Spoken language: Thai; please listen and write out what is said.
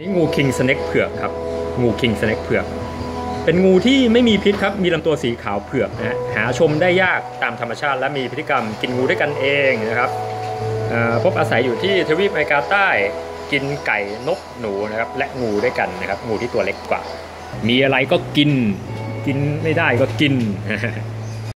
นี่งูคิงสเน็กเผือกครับ งูคิงสเน็กเผือก เป็นงูที่ไม่มีพิษครับ มีลำตัวสีขาวเผือกนะฮะ หาชมได้ยากตามธรรมชาติ และมีพฤติกรรมกินงูด้วยกันเองนะครับอ่พบอาศัยอยู่ที่ทวีปอเมริกาใต้ กินไก่นกหนูนะครับ และงูด้วยกันนะครับ งูที่ตัวเล็กกว่า มีอะไรก็กิน กินไม่ได้ก็กิน